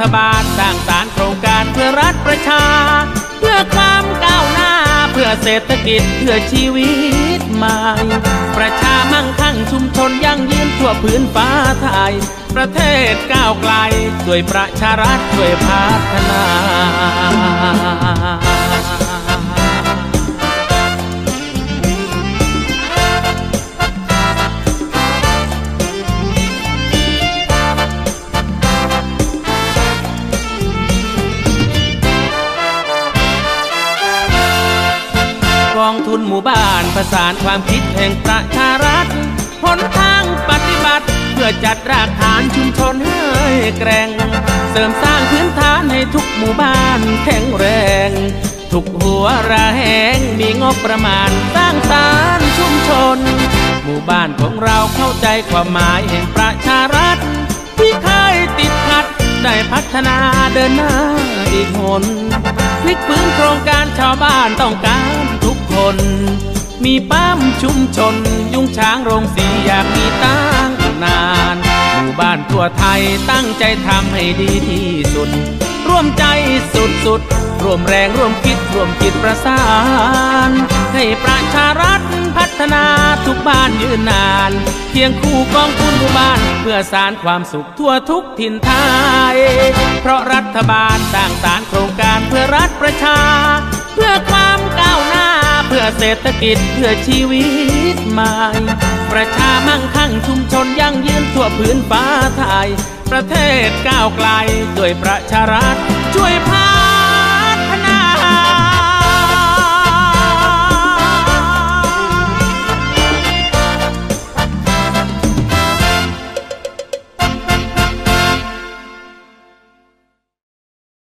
ฐบาลสร้างสารโครงการเพื่อรัฐประชา เพื่อความก้าวหน้า เพื่อเศรษฐกิจเพื่อชีวิตใหม่ ประชามั่งคั่งชุมชนยั่งยืนทั่วพื้นฟ้าไทย ประเทศก้าวไกลด้วยประชารัฐด้วยพัฒนา กองทุนหมู่บ้านประสานความคิดแห่งประชารัฐหนทางปฏิบัติ เพื่อจัดรากฐานชุมชนให้แกร่ง เสริมสร้างพื้นฐานให้ทุกหมู่บ้านแข็งแรง ทุกหัวระแหงมีงบประมาณสร้างสารชุมชน หมู่บ้านของเราเข้าใจความหมายแห่งประชารัฐ ที่เคยติดขัดได้พัฒนาเดินหน้าอีกหนพลิกฟื้นโครงการชาวบ้านต้องการทุก น มีป้ามชุมชน ยุงช้างโรงสีอยากมีตั้งนาน หมู่บ้านทั่วไทยตั้งใจทำให้ดีที่สุด ร่วมใจสุดสุดร่วมแรงร่วมคิดร่วมจิตประสาน ให้ประชารัฐพัฒนาทุกบ้านยืนนาน เคียงคู่กองทุนหมู่บ้าน เพื่อสารความสุขทั่วทุกถิ่นไทย เพราะรัฐบาลสร้างสารโครง เศรษฐกิจเพื่อชีวิตใหม่ ประชามั่งคั่งชุมชนยั่งยืนทั่วพื้นฟ้าไทย ประเทศก้าวไกลด้วยประชารัฐช่วยพา